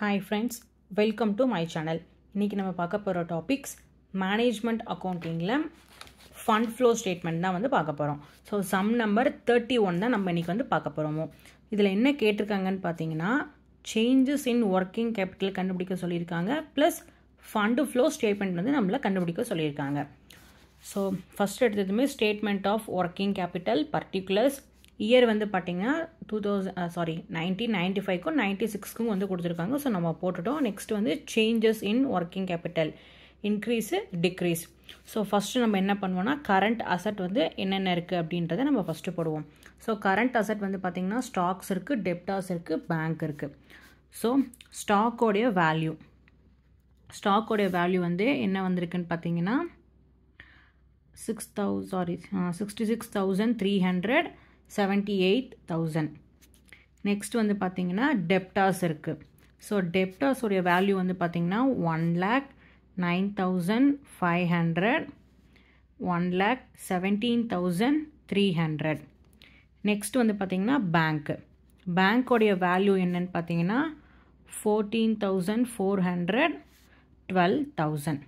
Hi friends welcome to my channel இன்றைக்கி நம்ம பார்க்க போகிற டாபிக்ஸ் மேனேஜ்மெண்ட் அக்கௌண்டிங்கில் ஃபண்ட் ஃப்ளோ ஸ்டேட்மெண்ட் தான் வந்து பார்க்க போகிறோம் so sum number thirty one தான் நம்ம இன்றைக்கி வந்து பார்க்க போகிறோமோ இதில் என்ன கேட்டிருக்காங்கன்னு பார்த்தீங்கன்னா சேஞ்சஸ் இன் ஒர்க்கிங் கேபிட்டல் கண்டுபிடிக்க சொல்லியிருக்காங்க ப்ளஸ் ஃபண்டு ஃப்ளோ ஸ்டேட்மெண்ட் வந்து நம்மளை கண்டுபிடிக்க சொல்லியிருக்காங்க. ஸோ ஃபஸ்ட் எடுத்ததுமே statement of working capital particulars year வந்து பார்த்தீங்கன்னா two thousand sorry nineteen ninety ஃபைவ்க்கும் ninety சிக்ஸ்க்கும் வந்து கொடுத்துருக்காங்க. ஸோ நம்ம போட்டுட்டோம். நெக்ஸ்ட் வந்து changes in working capital increase decrease so first நம்ம என்ன பண்ணுவோம்னா கரண்ட் அசட் வந்து என்னென்ன இருக்குது அப்படின்றத நம்ம ஃபஸ்ட்டு போடுவோம். ஸோ கரண்ட் அசட் வந்து பார்த்திங்கன்னா ஸ்டாக்ஸ் இருக்குது டெப்டாஸ் இருக்குது பேங்க் இருக்குது ஸோ ஸ்டாக்கோடைய வேல்யூ ஸ்டாக்கோடைய வேல்யூ வந்து என்ன வந்திருக்குன்னு பார்த்தீங்கன்னா six thou sorry sixty six thousand three hundred seventy eight thousand next வந்து பார்த்தீங்கன்னா டெப்டாஸ் இருக்குது ஸோ டெப்டாஸோடைய வேல்யூ வந்து பார்த்தீங்கன்னா one lakh nine thousand five hundred one lakh seventeen thousand three hundred next வந்து பார்த்தீங்கன்னா பேங்க்கு பேங்க்கோடைய வேல்யூ என்னன்னு பார்த்தீங்கன்னா fourteen thousand four hundred twelve thousand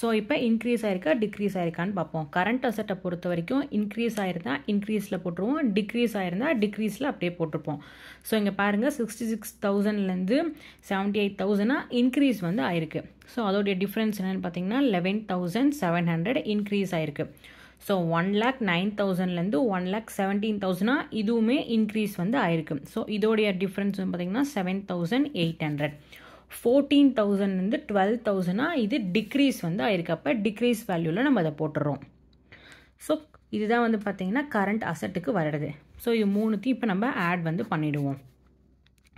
so இப்போ இன்க்ரீஸ் ஆயிருக்கா டிக்ரீஸ் ஆயிருக்கான்னு பார்ப்போம். கரண்ட் அசட்டை பொறுத்த வரைக்கும் இன்க்ரீஸ் ஆயிருந்தா இன்க்ரீஸில் போட்டுருவோம். டிக்ரீஸ் ஆயிருந்தா டிக்ரீஸில் அப்படியே போட்டிருப்போம். ஸோ இங்கே பாருங்கள் சிக்ஸ்டி சிக்ஸ் தௌசண்ட்லேருந்து செவன்ட்டி எயிட் தௌசண்டாக இன்க்ரீஸ் வந்து ஆயிருக்கு. ஸோ அதோடைய டிஃப்ரென்ஸ் என்னென்னு பார்த்தீங்கன்னா eleven thousand seven hundred increase ஆயிருக்கு. ஸோ ஒன் லேக் நைன் தௌசண்ட்லேருந்து ஒன் லேக் செவன்டீன் தௌசண்டாக இதுவுமே இன்க்ரீஸ் வந்து ஆயிருக்கு. ஸோ இதோடைய டிஃப்ரென்ஸ் வந்து பார்த்தீங்கன்னா seven thousand eight hundred fourteen thousand வந்து டுவெல் தௌசண்டாக இது டிக்ரீஸ் வந்து ஆயிருக்கு. அப்போ டிக்ரீஸ் வேல்யூவில் நம்ம அதை போட்டுடுறோம் ஸோ இதுதான் வந்து பார்த்திங்கன்னா கரண்ட் அசட்டுக்கு வர்றது ஸோ இது மூணுத்தையும் இப்போ நம்ம ஆட் வந்து பண்ணிவிடுவோம்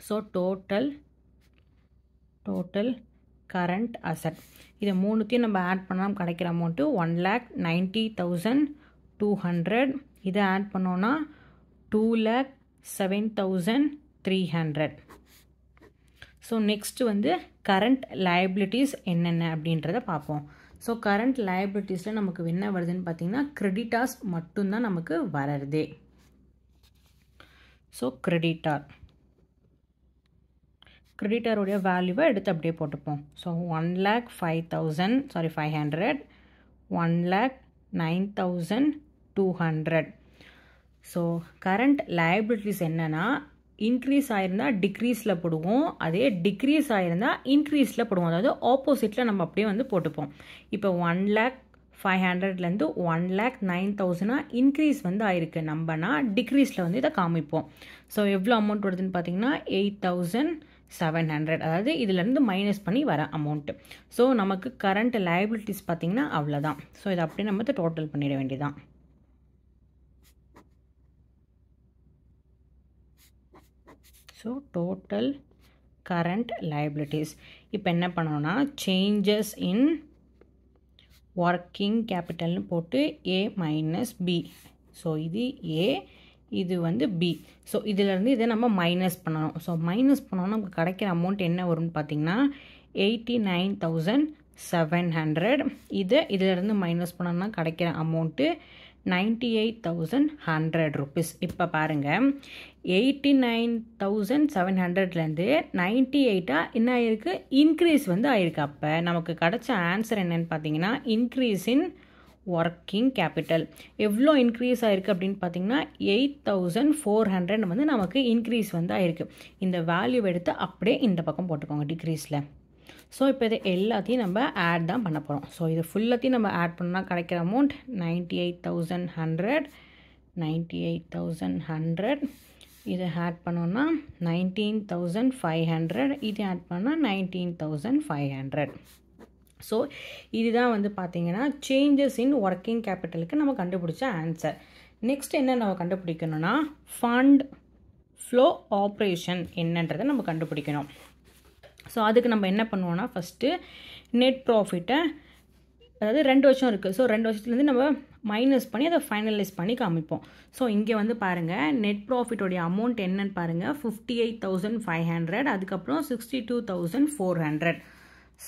so total total current asset இதை மூணுத்தையும் நம்ம ஆட் பண்ணால் கிடைக்கிற amount one lakh ninety thousand two hundred இதை ஆட் பண்ணோன்னா two lakh seven thousand three hundred so next வந்து கரண்ட் லயபிலிட்டிஸ் என்னென்ன அப்படின்றத பார்ப்போம். ஸோ கரண்ட் லயபிலிட்டிஸில் நமக்கு என்ன வருதுன்னு பார்த்தீங்கன்னா கிரெடிட்டாஸ் மட்டும்தான் நமக்கு வர்றதே. ஸோ கிரெடிட்டார் கிரெடிட்டருடைய வேல்யூவை எடுத்து அப்படியே போட்டுப்போம். So one lakh five thousand sorry five hundred one lakh nine thousand two hundred so current liabilities என்னென்னா இன்க்ரீஸ் ஆயிருந்தால் டிக்ரீஸில் போடுவோம். அதே டிக்ரீஸ் ஆயிருந்தால் இன்க்ரீஸில் போடுவோம். அதாவது ஆப்போசிட்டில் நம்ம அப்படியே வந்து போட்டுப்போம். இப்போ ஒன் லேக் ஃபைவ் ஹண்ட்ரட்லேருந்து ஒன் லேக் நைன் தௌசண்டாக இன்க்ரீஸ் வந்து ஆயிருக்கு. நம்பனா டிக்ரீஸில் வந்து இதை காமிப்போம். ஸோ எவ்வளோ அமௌண்ட் வருதுன்னு பார்த்தீங்கன்னா எயிட் தௌசண்ட் செவன் ஹண்ட்ரட் அதாவது இதிலேருந்து மைனஸ் பண்ணி வர அமௌண்ட்டு ஸோ நமக்கு கரண்ட் லயபிலிட்டிஸ் பார்த்திங்கன்னா அவ்வளோதான் ஸோ இதை அப்படியே நம்ம டோட்டல் பண்ணிட வேண்டியதான் ஸோ டோட்டல் கரண்ட் லயபிலிட்டிஸ் இப்போ என்ன பண்ணணும்னா சேஞ்சஸ் இன் ஒர்க்கிங் கேபிட்டல்னு போட்டு ஏ மைனஸ் பி ஸோ இது ஏ இது வந்து பி ஸோ இதிலேருந்து இதை நம்ம மைனஸ் பண்ணணும். ஸோ மைனஸ் பண்ணோம்னா நமக்கு கிடைக்கிற அமௌண்ட் என்ன வரும்னு பார்த்திங்கன்னா eighty nine thousand seven hundred இதை இதிலேருந்து மைனஸ் பண்ணோன்னா கிடைக்கிற amount ninety eight thousand hundred rupees இப்போ பாருங்கள் எயிட்டி நைன் தௌசண்ட் செவன் ஹண்ட்ரட்லேருந்து நைன்ட்டி எயிட்டாக என்ன ஆயிருக்கு? இன்க்ரீஸ் வந்து ஆயிருக்கு. அப்போ நமக்கு கிடச்ச ஆன்சர் என்னென்னு பார்த்தீங்கன்னா இன்க்ரீஸ் இன் ஒர்க்கிங் கேபிட்டல் எவ்வளோ இன்க்ரீஸ் ஆயிருக்கு அப்படின்னு பார்த்தீங்கன்னா எயிட் தௌசண்ட் ஃபோர் ஹண்ட்ரட் வந்து நமக்கு இன்க்ரீஸ் வந்து ஆயிருக்கு. இந்த வேல்யூ எடுத்து அப்படியே இந்த பக்கம் போட்டுக்கோங்க டிக்ரீஸில் ஸோ இப்போ இது எல்லாத்தையும் நம்ம ஆட் தான் பண்ண போகிறோம் ஸோ இது ஃபுல்லாத்தையும் நம்ம ஆட் பண்ணால் கிடைக்கிற amount ninety eight thousand hundred ninety eight thousand hundred இதை ஆட் பண்ணோன்னா நைன்டீன் தௌசண்ட் ஃபைவ் ஹண்ட்ரட் இது ஆட் பண்ணால் nineteen thousand five hundred so இதுதான் வந்து பார்த்திங்கன்னா சேஞ்சஸ் இன் ஒர்க்கிங் கேபிட்டலுக்கு நம்ம கண்டுபிடிச்ச ஆன்சர் நெக்ஸ்ட் என்ன நம்ம கண்டுபிடிக்கணும்னா ஃபண்ட் ஃப்ளோ ஆப்ரேஷன் என்னன்றதை நம்ம கண்டுபிடிக்கணும். ஸோ அதுக்கு நம்ம என்ன பண்ணுவோன்னா ஃபஸ்ட்டு நெட் ப்ராஃபிட்டை அதாவது ரெண்டு வருஷம் இருக்குது ஸோ ரெண்டு வருஷத்துலேருந்து நம்ம மைனஸ் பண்ணி அதை ஃபைனலைஸ் பண்ணி காமிப்போம். ஸோ இங்கே வந்து பாருங்கள் நெட் ப்ராஃபிட்டோடைய அமௌண்ட் என்னன்னு பாருங்கள் fifty eight thousand five hundred அதுக்கப்புறம் sixty two thousand four hundred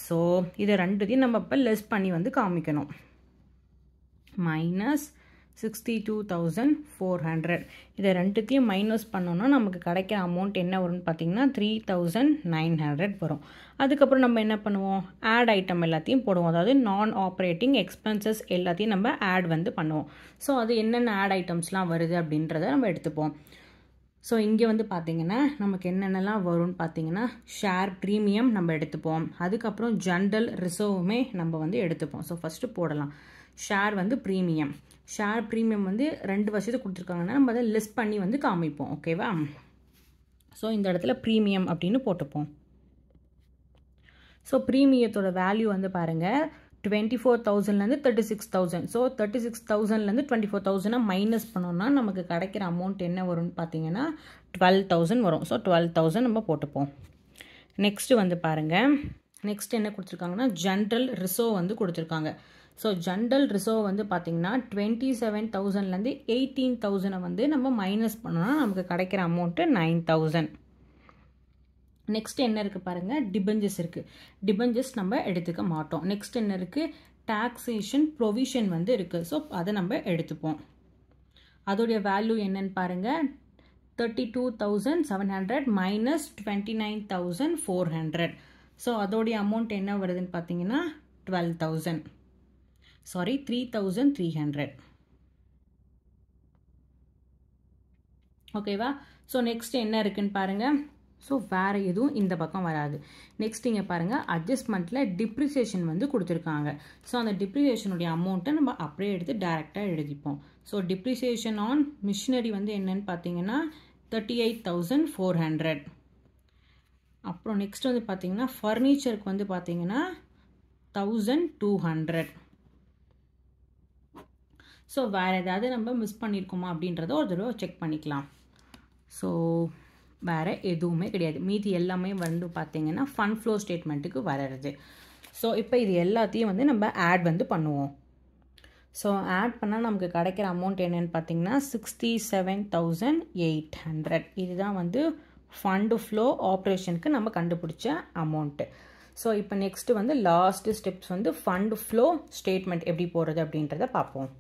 so இதை ரெண்டுத்தையும் நம்ம இப்போ லெஸ் பண்ணி வந்து காமிக்கணும். Minus sixty two thousand four hundred. இதை ரெண்டுத்தையும் மைனஸ் பண்ணோன்னா நமக்கு கிடைக்கிற அமௌண்ட் என்ன வரும்னு பார்த்தீங்கன்னா த்ரீ தௌசண்ட் நைன் ஹண்ட்ரட் வரும். அதுக்கப்புறம் நம்ம என்ன பண்ணுவோம்? ஆட் ஐட்டம் எல்லாத்தையும் போடுவோம். அதாவது நான் ஆப்ரேட்டிங் எக்ஸ்பென்சஸ் எல்லாத்தையும் நம்ம ஆட் வந்து பண்ணுவோம். ஸோ அது என்னென்ன ஆட் ஐட்டம்ஸ்லாம் வருது அப்படின்றத நம்ம எடுத்துப்போம். ஸோ இங்கே வந்து பார்த்தீங்கன்னா நமக்கு என்னென்னலாம் வரும்னு பார்த்தீங்கன்னா ஷேர் ப்ரீமியம் நம்ம எடுத்துப்போம். அதுக்கப்புறம் ஜென்ரல் ரிசர்வுமே நம்ம வந்து எடுத்துப்போம். ஸோ ஃபஸ்ட்டு போடலாம். ஷேர் வந்து ப்ரீமியம் ஷேர் ப்ரீமியம் வந்து ரெண்டு வருஷத்துக்கு கொடுத்துருக்காங்கன்னா நம்ம அதை லெஸ் பண்ணி வந்து காமிப்போம் ஓகேவா ஸோ இந்த இடத்துல ப்ரீமியம் அப்படின்னு போட்டுப்போம். ஸோ ப்ரீமியத்தோட வேல்யூ வந்து பாருங்கள் டுவெண்ட்டி ஃபோர் தௌசண்ட்லேருந்து thirty six thousand so thirty six தௌசண்ட்லேருந்து டுவெண்ட்டி ஃபோர் தௌசண்டாக மைனஸ் பண்ணோன்னா நமக்கு கிடைக்கிற அமௌண்ட் என்ன வரும்னு பார்த்தீங்கன்னா டுவெல் தௌசண்ட் வரும். ஸோ டுவெல் தௌசண்ட் நம்ம போட்டுப்போம். நெக்ஸ்ட்டு வந்து பாருங்கள் நெக்ஸ்ட் என்ன கொடுத்துருக்காங்கன்னா ஜென்ரல் ரிசர்வ் வந்து கொடுத்துருக்காங்க. ஸோ ஜென்ரல் ரிசர்வ் வந்து பார்த்திங்கன்னா டுவெண்ட்டி செவன் தௌசண்ட்லேருந்து எயிட்டீன் தௌசண்டை வந்து நம்ம மைனஸ் பண்ணோம்னா நமக்கு கிடைக்கிற அமௌண்ட்டு நைன் தௌசண்ட் நெக்ஸ்ட் என்ன இருக்குது பாருங்கள் டிபஞ்சஸ் இருக்குது டிபஞ்சஸ் நம்ம எடுத்துக்க மாட்டோம். நெக்ஸ்ட் என்ன இருக்குது டாக்ஸேஷன் ப்ரொவிஷன் வந்து இருக்குது ஸோ அதை நம்ம எடுத்துப்போம். அதோடைய வேல்யூ என்னன்னு பாருங்கள் thirty two thousand seven hundred minus twenty nine thousand four hundred so அதோடைய அமௌண்ட் என்ன வருதுன்னு பார்த்தீங்கன்னா twelve thousand sorry three thousand three hundred ஓகேவா ஸோ நெக்ஸ்ட் என்ன இருக்குன்னு பாருங்கள் ஸோ வேறு எதுவும் இந்த பக்கம் வராது. நெக்ஸ்ட் இங்கே பாருங்கள் அட்ஜஸ்ட்மெண்ட்டில் டிப்ரிசியேஷன் வந்து கொடுத்துருக்காங்க. ஸோ அந்த டிப்ரிசியேஷனுடைய அமௌண்ட்டை நம்ம அப்படியே எடுத்து டேரெக்டாக எழுதிப்போம். ஸோ டிப்ரிசியேஷன் ஆன் மிஷினரி வந்து என்னன்னு பார்த்தீங்கன்னா thirty eight thousand four hundred அப்புறம் நெக்ஸ்ட் வந்து பார்த்தீங்கன்னா ஃபர்னிச்சருக்கு வந்து பார்த்தீங்கன்னா தௌசண்ட் டூ ஹண்ட்ரட் ஸோ வேறு ஏதாவது நம்ம மிஸ் பண்ணியிருக்கோமா அப்படின்றத ஒரு தடவை செக் பண்ணிக்கலாம். ஸோ வேறு எதுவுமே கிடையாது. மீதி எல்லாமே வந்து பார்த்தீங்கன்னா ஃபன் ஃப்ளோ ஸ்டேட்மெண்ட்டுக்கு வர்றது. ஸோ இப்போ இது எல்லாத்தையும் வந்து நம்ம ஆட் வந்து பண்ணுவோம். ஸோ ஆட் பண்ணால் நமக்கு கிடைக்கிற அமௌண்ட் என்னென்னு பார்த்தீங்கன்னா sixty seven thousand eight hundred இதுதான் வந்து ஃபண்டு ஃப்ளோ ஆப்ரேஷனுக்கு நம்ம கண்டுபிடிச்ச அமௌண்ட்டு ஸோ இப்போ நெக்ஸ்ட்டு வந்து லாஸ்ட்டு ஸ்டெப்ஸ் வந்து ஃபண்டு ஃப்ளோ ஸ்டேட்மெண்ட் எப்படி போடுறது அப்படின்றத பார்ப்போம்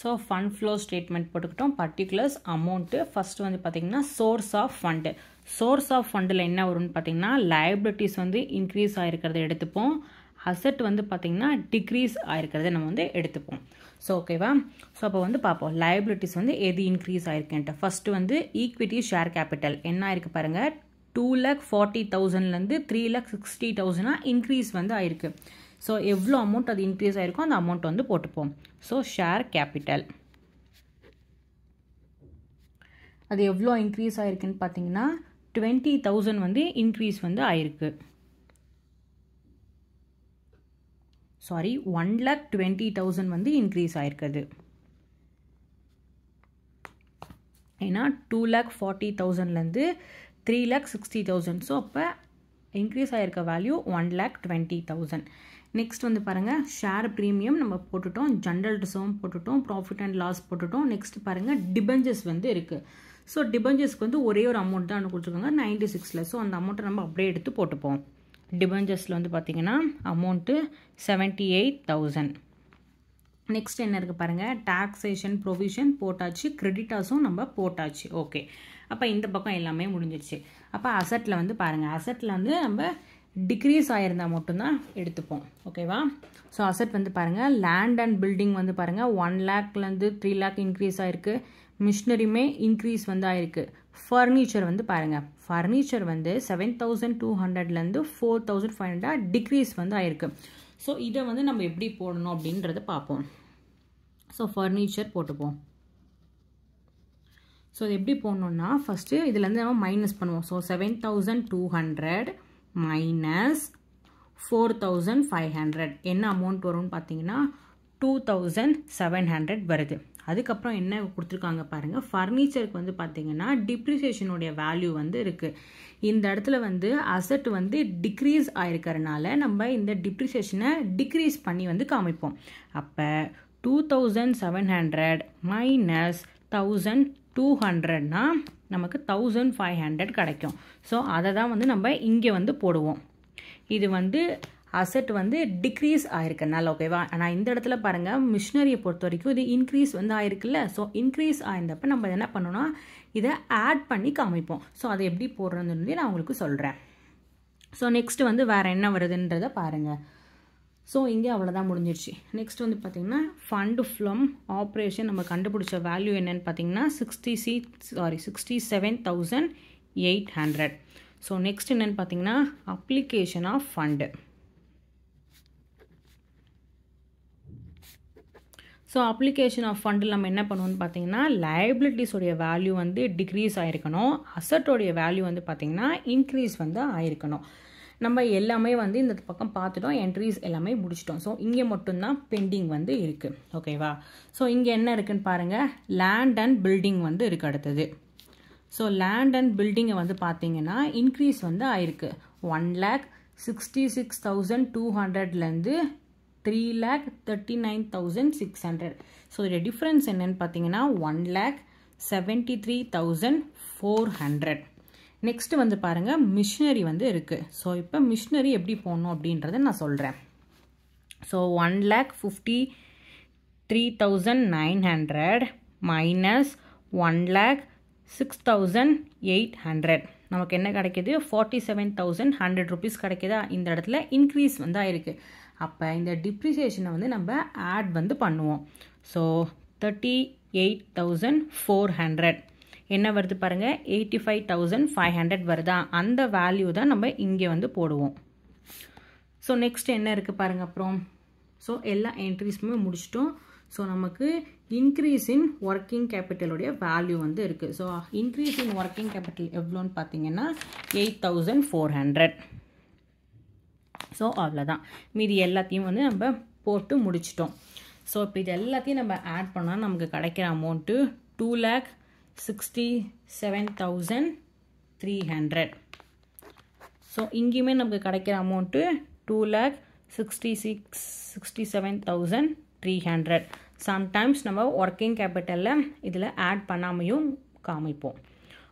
ஸோ ஃபண்ட் ஃப்ளோ ஸ்டேட்மெண்ட் போட்டுக்கிட்டோம். பர்டிகுலர்ஸ் அமௌண்ட்டு ஃபஸ்ட்டு வந்து பார்த்திங்கன்னா source of fund source of ஃபண்டில் என்ன வரும்னு பார்த்தீங்கன்னா லைபிலிட்டிஸ் வந்து இன்க்ரீஸ் ஆகிருக்கிறத எடுத்துப்போம். அசட் வந்து பார்த்திங்கன்னா டிக்ரீஸ் ஆகிருக்கிறத நம்ம வந்து எடுத்துப்போம். ஸோ ஓகேவா ஸோ அப்போ வந்து பார்ப்போம் லைபிலிட்டிஸ் வந்து எது இன்க்ரீஸ் ஆகிருக்குன்ட்டு ஃபஸ்ட்டு வந்து ஈக்விட்டி ஷேர் கேபிட்டல் என்ன ஆயிருக்கு பாருங்கள் டூ லேக் ஃபார்ட்டி தௌசண்ட்லேருந்து த்ரீ லேக் சிக்ஸ்டி தௌசண்டாக இன்க்ரீஸ் வந்து ஆயிருக்கு. ஸோ எவ்வளோ அமௌண்ட் அது இன்க்ரீஸ் ஆகிருக்கோ அந்த அமௌண்ட் வந்து போட்டுப்போம். ஸோ ஷேர் கேபிட்டல் அது எவ்வளோ இன்க்ரீஸ் ஆகிருக்குன்னு பார்த்தீங்கன்னா டுவெண்ட்டி தௌசண்ட் வந்து இன்க்ரீஸ் வந்து ஆயிருக்கு. Sorry one lakh twenty thousand வந்து இன்க்ரீஸ் ஆயிருக்குது. ஏன்னா டூ லேக் ஃபார்ட்டி தௌசண்ட்லேருந்து three lakh sixty thousand so அப்போ increase ஆகிருக்க value one lakh twenty thousand next வந்து பாருங்கள் ஷேர் ப்ரீமியம் நம்ம போட்டுட்டோம் ஜென்ரல் ரிசர்வும் போட்டுட்டோம் ப்ராஃபிட் அண்ட் லாஸ் போட்டுட்டோம். நெக்ஸ்ட் பாருங்கள் டிபெஞ்சஸ் வந்து இருக்குது ஸோ டிபெஞ்சஸ்க்கு வந்து ஒரே ஒரு அமௌண்ட் தான் கொடுத்துருக்காங்க நைன்டி சிக்ஸில் ஸோ அந்த அமௌண்ட்டை நம்ம அப்படியே எடுத்து போட்டுப்போம். டிபெஞ்சஸில் வந்து பார்த்திங்கன்னா amount seventy eight thousand next என்ன இருக்குது பாருங்கள் டாக்ஸேஷன் ப்ரொவிஷன் போட்டாச்சு கிரெடிட்டாஸும் நம்ம போட்டாச்சு. ஓகே அப்போ இந்த பக்கம் எல்லாமே முடிஞ்சிடுச்சு அப்போ அசட்டில் வந்து பாருங்கள் அசட்டில் வந்து நம்ம டிக்ரீஸ் ஆகிருந்தால் மட்டும்தான் எடுத்துப்போம். ஓகேவா ஸோ அசட் வந்து பாருங்கள் லேண்ட் அண்ட் பில்டிங் வந்து பாருங்கள் ஒன் லேக்லேருந்து த்ரீ லேக் இன்க்ரீஸ் ஆகிருக்கு மிஷினரியுமே இன்க்ரீஸ் வந்து ஆயிருக்கு ஃபர்னிச்சர் வந்து பாருங்கள் ஃபர்னிச்சர் வந்து செவன் தௌசண்ட் டூ ஹண்ட்ரட்லேருந்து four thousand five hundred decrease வந்து ஆயிருக்கு ஸோ இதை வந்து நம்ம எப்படி போடணும் அப்படின்றத பார்ப்போம். ஸோ ஃபர்னிச்சர் போட்டுப்போம். ஸோ இது எப்படி போடணுன்னா ஃபஸ்ட்டு இதுலேருந்து நம்ம மைனஸ் பண்ணுவோம். So seven thousand two hundred minus four thousand five hundred என்ன அமௌண்ட் வரும்னு பார்த்தீங்கன்னா டூ தௌசண்ட் செவன் ஹண்ட்ரட் வருது. அதுக்கப்புறம் என்ன கொடுத்துருக்காங்க பாருங்கள் ஃபர்னிச்சருக்கு வந்து பார்த்தீங்கன்னா டிப்ரிசியேஷனுடைய வேல்யூ வந்து இருக்குது இந்த இடத்துல வந்து அசட் வந்து டிக்ரீஸ் ஆயிருக்கறனால நம்ம இந்த டிப்ரிசியேஷனை டிக்ரீஸ் பண்ணி வந்து காமிப்போம். அப்போ two thousand seven hundred minus thousand two ஹண்ட்ரட்னா நமக்கு தௌசண்ட் ஃபைவ் ஹண்ட்ரட் கிடைக்கும். ஸோ அதை தான் வந்து நம்ம இங்கே வந்து போடுவோம். இது வந்து அசெட் வந்து டிக்ரீஸ் ஆயிருக்கனால ஓகேவா ஆனால் இந்த இடத்துல பாருங்கள் மிஷினரியை பொறுத்த வரைக்கும் இது இன்க்ரீஸ் வந்து ஆயிருக்குல்ல. ஸோ இன்க்ரீஸ் ஆயிருந்தப்ப நம்ம என்ன பண்ணணும்னா இதை ஆட் பண்ணி காமிப்போம். ஸோ அதை எப்படி போடுறதுன்னு நான் உங்களுக்கு சொல்கிறேன் ஸோ நெக்ஸ்ட் வந்து வேறு என்ன வருதுன்றதை பாருங்கள் ஸோ இங்கே அவ்வளோதான் முடிஞ்சிருச்சு நெக்ஸ்ட் வந்து பார்த்திங்கன்னா ஃபண்டு ஃப்ளம் ஆப்ரேஷன் நம்ம கண்டுபிடிச்ச வேல்யூ என்னன்னு பார்த்தீங்கன்னா sixty C sorry sixty seven thousand eight hundred so next என்னென்னு பார்த்தீங்கன்னா application of fund so application of ஃபண்டில் நம்ம என்ன பண்ணுவோம்னு பார்த்தீங்கன்னா லைபிலிட்டிஸோடைய வேல்யூ வந்து டிக்ரீஸ் ஆகிருக்கணும் அசட்டோடைய வேல்யூ வந்து பார்த்திங்கன்னா இன்க்ரீஸ் வந்து ஆயிருக்கணும். நம்ம எல்லாமே வந்து இந்த பக்கம் பார்த்துட்டோம் என்ட்ரிஸ் எல்லாமே முடிச்சிட்டோம். ஸோ இங்கே மட்டும்தான் பெண்டிங் வந்து இருக்குது ஓகேவா ஸோ இங்கே என்ன இருக்குன்னு பாருங்கள் லேண்ட் அண்ட் பில்டிங் வந்து இருக்குது அடுத்தது. ஸோ லேண்ட் அண்ட் பில்டிங்கை வந்து பார்த்தீங்கன்னா இன்க்ரீஸ் வந்து ஆயிருக்கு. One lakh sixty six thousand two ஹண்ட்ரட்லேருந்து three lakh thirty nine thousand six hundred so இதோட டிஃப்ரென்ஸ் என்னன்னு பார்த்தீங்கன்னா one lakh seventy three thousand four hundred next வந்து பாருங்கள் மிஷினரி வந்து இருக்குது ஸோ இப்போ மிஷினரி எப்படி போடணும் அப்படின்றத நான் சொல்கிறேன் so one lakh fifty three thousand nine hundred minus one lakh six thousand eight hundred நமக்கு என்ன கிடைக்கிது? Forty seven thousand hundred rupees கிடைக்கிதா? இந்த இடத்துல இன்க்ரீஸ் வந்து ஆயிருக்கு அப்போ இந்த டிப்ரிசியேஷனை வந்து நம்ம ஆட் வந்து பண்ணுவோம். So thirty eight thousand four hundred என்ன வருது பாருங்கள் eighty five thousand five hundred வருதா? அந்த வேல்யூ தான் நம்ம இங்கே வந்து போடுவோம். ஸோ நெக்ஸ்ட் என்ன இருக்குது பாருங்கள் அப்புறம்? ஸோ எல்லா என்ட்ரிஸுமே முடிச்சிட்டோம். ஸோ நமக்கு இன்க்ரீஸ் இன் ஒர்க்கிங் கேபிட்டலுடைய வேல்யூ வந்து இருக்குது so increase in working capital எவ்வளோன்னு பார்த்தீங்கன்னா eight thousand four hundred so அவ்வளோதான். மீதி எல்லாத்தையும் வந்து நம்ம போட்டு முடிச்சிட்டோம். ஸோ இப்போ இது எல்லாத்தையும் நம்ம ஆட் பண்ணால் நமக்கு கிடைக்கிற amount two lakh sixty seven thousand three hundred so இங்கேயுமே நமக்கு கிடைக்கிற amount two lakh sixty six sixty seven thousand three hundred sometimes நம்ம ஒர்க்கிங் கேபிட்டலில் இதில் ஆட் பண்ணாமையும் காமிப்போம்.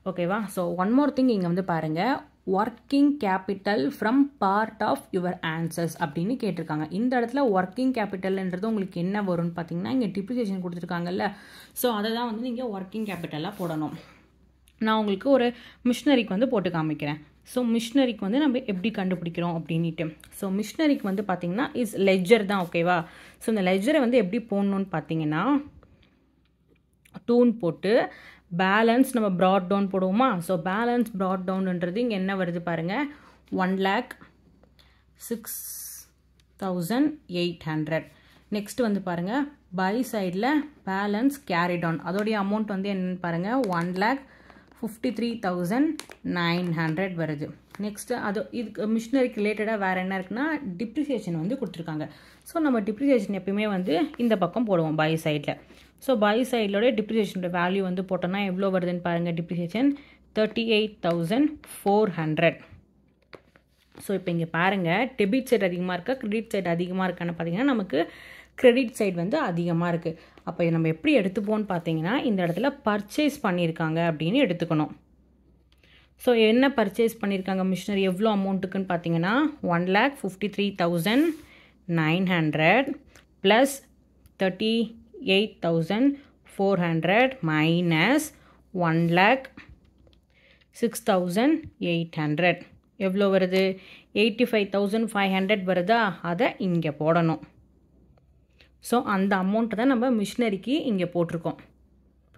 ஓகேவா ஸோ ஒன் மோர் திங் இங்கே வந்து பாருங்கள் working capital from part of your answers அப்படின்னு கேட்டிருக்காங்க. இந்த இடத்துல ஒர்க்கிங் கேபிட்டல்ன்றது உங்களுக்கு என்ன வரும்னு பார்த்தீங்கன்னா இங்கே டிப்ரிசியேஷன் கொடுத்துருக்காங்கல்ல. ஸோ அதை தான் வந்து நீங்கள் ஒர்க்கிங் கேபிட்டலாக போடணும். நான் உங்களுக்கு ஒரு மிஷினரிக்கு வந்து போட்டு காமிக்கிறேன். ஸோ மிஷினரிக்கு வந்து நம்ம எப்படி கண்டுபிடிக்கிறோம் அப்படின்ட்டு ஸோ மிஷினரிக்கு வந்து பார்த்தீங்கன்னா இஸ் லெஜர் தான் ஓகேவா ஸோ இந்த லெஜரை வந்து எப்படி போடணுன்னு பார்த்தீங்கன்னா டூன் போட்டு பேலன்ஸ் நம்ம ப்ராட் டவுன் போடுவோமா? ஸோ பேலன்ஸ் ப்ராட் டவுன்ன்றது இங்கே என்ன வருது பாருங்கள் one lakh six thousand eight hundred next வந்து பாருங்கள் பை சைடில் பேலன்ஸ் கேரி டவுன் அதோடைய அமௌண்ட் வந்து என்னென்னு பாருங்கள் one lakh fifty three thousand nine hundred வருது. நெக்ஸ்ட்டு அது இதுக்கு மிஷினரிக்கு ரிலேட்டடாக வேறு என்ன இருக்குன்னா டிப்ரிசியேஷன் வந்து கொடுத்துருக்காங்க. ஸோ நம்ம டிப்ரிசியேஷன் எப்பயுமே வந்து இந்த பக்கம் போடுவோம் பை சைடில் ஸோ பை சைடிலோட டிப்ரிசியேஷனோட வேல்யூ வந்து போட்டோன்னா எவ்வளோ வருதுன்னு பாருங்கள் depreciation thirty eight thousand four hundred so இப்போ இங்கே பாருங்கள் டெபிட் சைடு அதிகமாக இருக்கா கிரெடிட் சைடு அதிகமாக இருக்கான்னு பார்த்தீங்கன்னா நமக்கு கிரெடிட் சைடு வந்து அதிகமாக இருக்குது அப்போ இதை நம்ம எப்படி எடுத்துப்போம்னு பார்த்தீங்கன்னா இந்த இடத்துல பர்ச்சேஸ் பண்ணியிருக்காங்க அப்படின்னு எடுத்துக்கணும். ஸோ என்ன பர்ச்சேஸ் பண்ணியிருக்காங்க மிஷினரி எவ்வளோ அமௌண்ட்டுக்குன்னு பார்த்தீங்கன்னா one lakh fifty three thousand nine hundred plus thirty eight thousand four hundred minus one lakh six thousand eight hundred எவ்வளோ வருது? Eighty five thousand five hundred வருதா? அதை இங்கே போடணும். ஸோ அந்த அமௌண்ட்டை தான் நம்ம மிஷினரிக்கு இங்கே போட்டிருக்கோம்.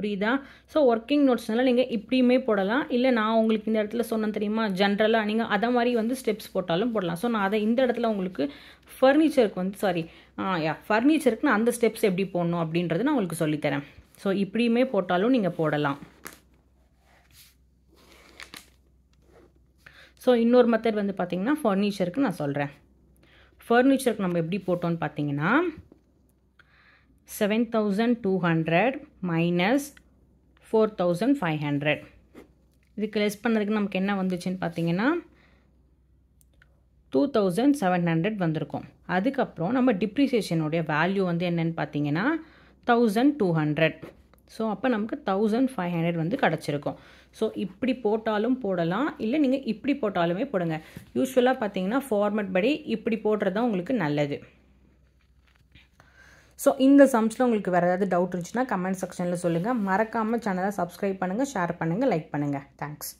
புரியுதா? ஸோ ஒர்க்கிங் நோட்ஸ்னால நீங்கள் இப்படியுமே போடலாம். இல்லை நான் உங்களுக்கு இந்த இடத்துல சொன்னேன் தெரியுமா? ஜென்ரலாக நீங்கள் அதை மாதிரி வந்து ஸ்டெப்ஸ் போட்டாலும் போடலாம். ஸோ நான் அதை இந்த இடத்துல உங்களுக்கு ஃபர்னிச்சருக்கு வந்து சாரி யா ஃபர்னிச்சருக்கு நான் அந்த ஸ்டெப்ஸ் எப்படி போடணும் அப்படின்றது நான் உங்களுக்கு சொல்லித்தரேன். ஸோ இப்படியுமே போட்டாலும் நீங்கள் போடலாம். ஸோ இன்னொரு மெத்தட் வந்து பார்த்திங்கன்னா ஃபர்னிச்சருக்கு நான் சொல்கிறேன் ஃபர்னிச்சருக்கு நம்ம எப்படி போட்டோம்னு பார்த்தீங்கன்னா seven thousand two hundred minus four thousand five hundred இதுக்கு லெஸ் பண்ணதுக்கு நமக்கு என்ன வந்துச்சுன்னு பார்த்தீங்கன்னா டூ தௌசண்ட் செவன் ஹண்ட்ரட் வந்திருக்கும். அதுக்கப்புறம் நம்ம டிப்ரிசியேஷனுடைய வேல்யூ வந்து என்னென்னு பார்த்தீங்கன்னா தௌசண்ட் டூ ஹண்ட்ரட் ஸோ அப்போ நமக்கு தௌசண்ட் ஃபைவ் ஹண்ட்ரட் வந்து கிடச்சிருக்கும். ஸோ இப்படி போட்டாலும் போடலாம். இல்லை நீங்கள் இப்படி போட்டாலுமே போடுங்க. யூஸ்வலாக பார்த்தீங்கன்னா ஃபார்மட் படி இப்படி போடுறது தான் உங்களுக்கு நல்லது. ஸோ இந்த சம்ஸில் உங்களுக்கு வேறு ஏதாவது டவுட் இருந்துச்சுன்னா கமெண்ட் செக்ஷனில் சொல்லுங்கள் மறக்காமல் சேனலை சப்ஸ்கிரைப் பண்ணுங்கள் ஷேர் பண்ணுங்கள் லைக் பண்ணுங்கள் தேங்க்ஸ்